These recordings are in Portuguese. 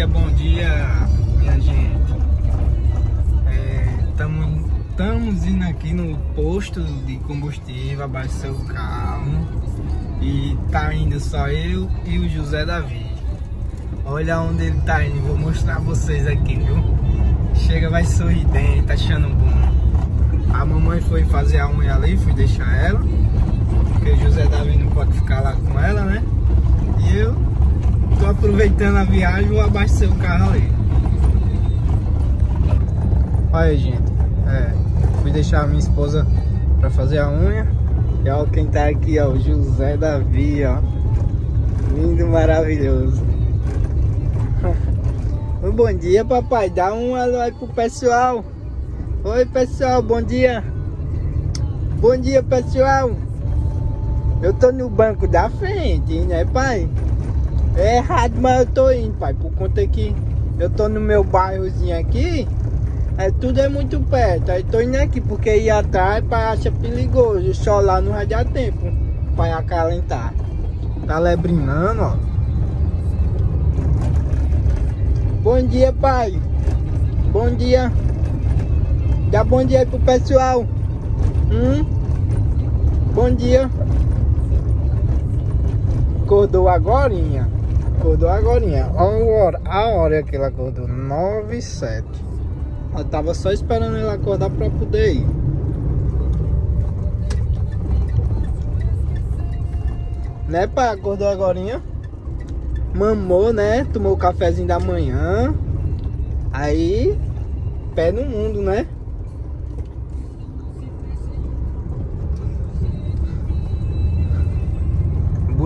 dia, minha gente. Estamos é, indo aqui no posto de combustível, abastecer o carro. E tá indo só eu e o José Davi. Olha onde ele tá indo, vou mostrar a vocês aqui, viu? Chega, vai sorridente, achando bom. A mamãe foi fazer a unha ali, fui deixar ela. Porque o José Davi não pode ficar lá com ela, né? E eu tô aproveitando a viagem, vou abastecer o carro ali. Olha, gente. É, fui deixar a minha esposa pra fazer a unha. E olha quem tá aqui, ó, o José Davi, ó. Lindo, maravilhoso. bom dia, papai. Dá um alô aí pro pessoal. Oi, pessoal, bom dia. Bom dia, pessoal. Eu tô no banco da frente, né, pai? É errado, mas eu tô indo, pai, por conta que eu tô no meu bairrozinho aqui. É, tudo é muito perto. Aí tô indo aqui porque ir atrás pai acha perigoso. Só lá não vai dar tempo para acalentar. Tá lebrinando, ó. Bom dia, pai. Bom dia. Dá bom dia aí pro pessoal. Hum? Bom dia. Acordou agorinha. Acordou agorinha. A hora, a hora que ela acordou. 9 e 7. Eu tava só esperando ela acordar pra poder ir. Né, pai? Acordou agorinha. Mamou, né? Tomou o cafezinho da manhã. Aí, pé no mundo, né?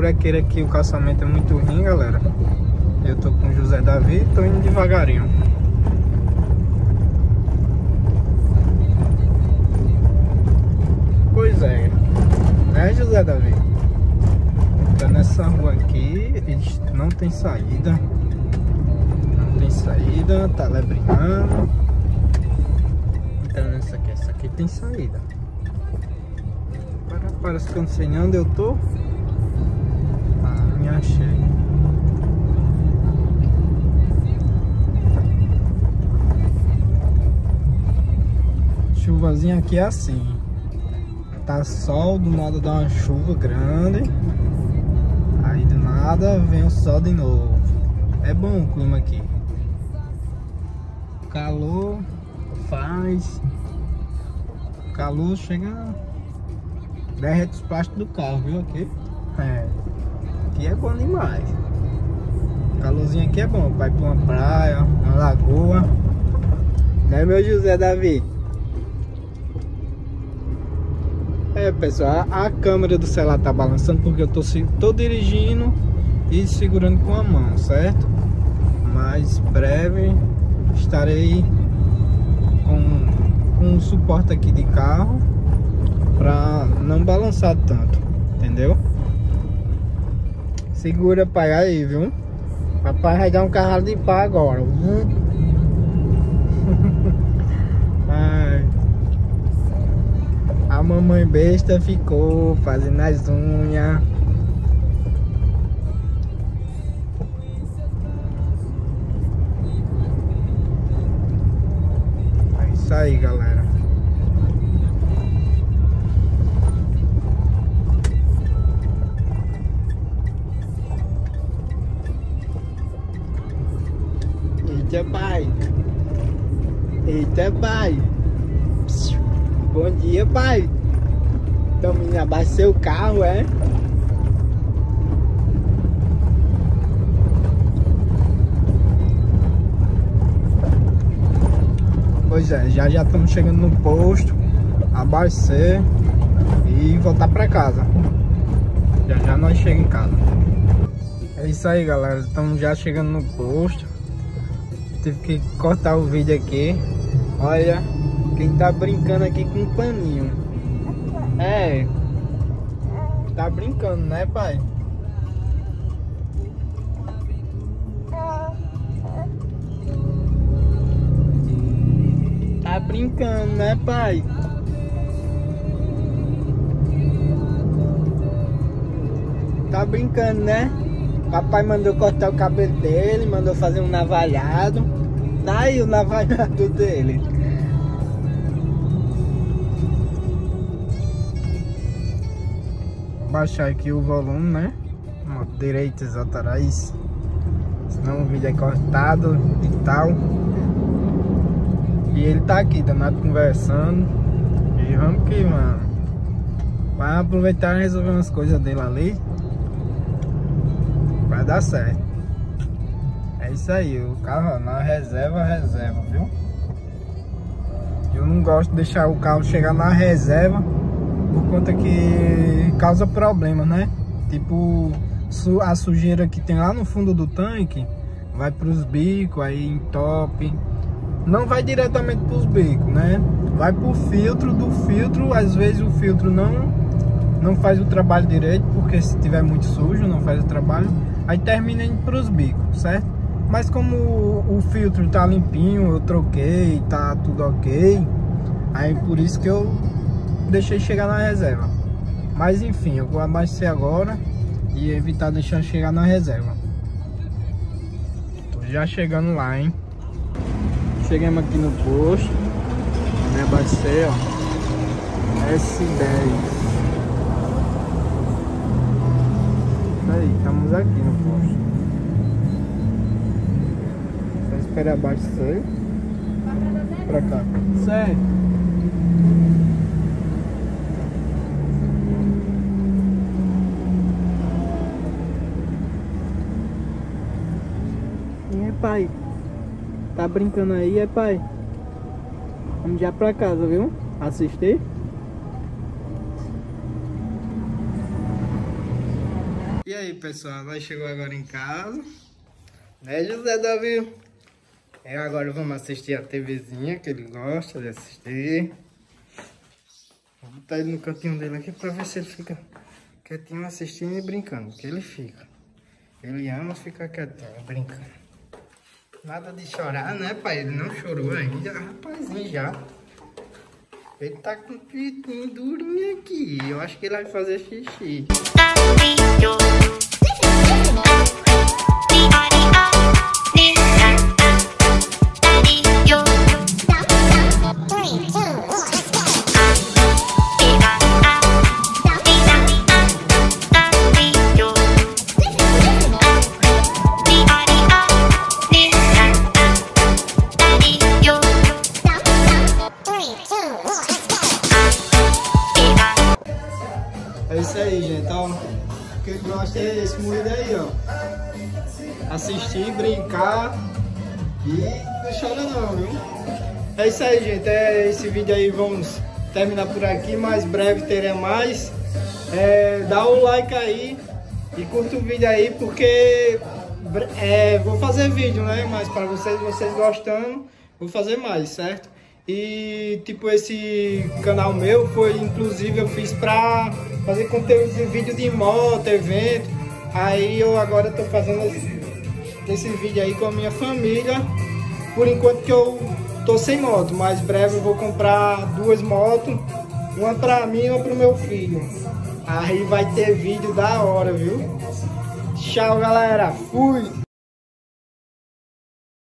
Buraqueira aqui, o calçamento é muito ruim, galera. Eu tô com o José Davi e tô indo devagarinho. Pois é, né José Davi? Tá nessa rua aqui, não tem saída. Não tem saída, tá lebrinando. Então essa aqui, essa aqui tem saída. Parece que eu não sei nem onde eu tô achei. Chuvazinha aqui é assim. Tá sol, do nada dá uma chuva grande. Aí do nada vem o sol de novo. É bom o clima aqui. Calor faz. Calor chega. Derrete os plásticos do carro, viu aqui? É. Aqui é bom demais. Calorzinho aqui é bom. Vai pra uma praia, uma lagoa. Né, meu José Davi? É, pessoal, a, a câmera do celular tá balançando porque eu tô, tô dirigindo e segurando com a mão, certo? Mas breve estarei com um suporte aqui de carro para não balançar tanto, entendeu? Segura, pai, aí, viu? Papai vai dar um carro de pá agora. A mamãe besta ficou fazendo as unhas. É isso aí, galera. Eita, pai. Eita, pai. Bom dia, pai. Então, menina, abasteceu o carro, é? Pois é, já já estamos chegando no posto, abastecer e voltar para casa. Já já nós chegamos em casa. É isso aí, galera. Estamos já chegando no posto tive que cortar o vídeo aqui. Olha, quem tá brincando aqui com um paninho. É. Tá brincando, né, pai? Tá brincando, né, pai? Tá brincando, né? Papai mandou cortar o cabelo dele, mandou fazer um navalhado. Daí o navalhado dele. Baixar aqui o volume, né? Direitos autorais. Senão o vídeo é cortado e tal. E ele tá aqui, danado conversando. E vamos que, mano. Vai aproveitar e resolver umas coisas dele ali. Vai dar certo. É isso aí, o carro na reserva, reserva, viu? Eu não gosto de deixar o carro chegar na reserva por conta que causa problema, né? Tipo, a sujeira que tem lá no fundo do tanque vai para os bicos, aí entope. Não vai diretamente para os bicos, né? Vai para o filtro, do filtro, às vezes o filtro não, não faz o trabalho direito, porque se tiver muito sujo, não faz o trabalho. Aí termina indo para os bicos, certo? Mas como o, o filtro tá limpinho, eu troquei, tá tudo ok. Aí por isso que eu deixei chegar na reserva. Mas enfim, eu vou abastecer agora e evitar deixar chegar na reserva. Tô já chegando lá, hein? Chegamos aqui no posto, né? Abastecer, ó. S10. Aí, estamos aqui no posto. Só esperar abastecer. Pra cá. Certo. E aí, pai? Tá brincando aí, é pai? Vamos já pra casa, viu? Assistir. E aí, pessoal, nós chegou agora em casa. Né, José Davi? É, agora vamos assistir a TVzinha que ele gosta de assistir. Vou botar ele no cantinho dele aqui pra ver se ele fica quietinho assistindo e brincando. Que ele fica. Ele ama ficar quietinho, brincando. Nada de chorar, né, pai? Ele não chorou ainda. Rapazinho já. Ele tá com o pitinho durinho aqui. Eu acho que ele vai fazer xixi. É isso aí, gente. Ó, o que eu gosto é esse moído aí, ó. Assistir, brincar e não chora não, viu? É isso aí, gente. É esse vídeo aí, vamos terminar por aqui. Mais breve teremos mais. É, dá o like aí e curta o vídeo aí, porque é, vou fazer vídeo, né? Mas para vocês, vocês gostando, vou fazer mais, certo? E tipo, esse canal meu foi, inclusive, eu fiz pra fazer conteúdo de vídeo de moto, evento. Aí eu agora tô fazendo esse, vídeo aí com a minha família. Por enquanto que eu tô sem moto, mas breve eu vou comprar duas motos. Uma pra mim e uma pro meu filho. Aí vai ter vídeo da hora, viu? Tchau, galera. Fui!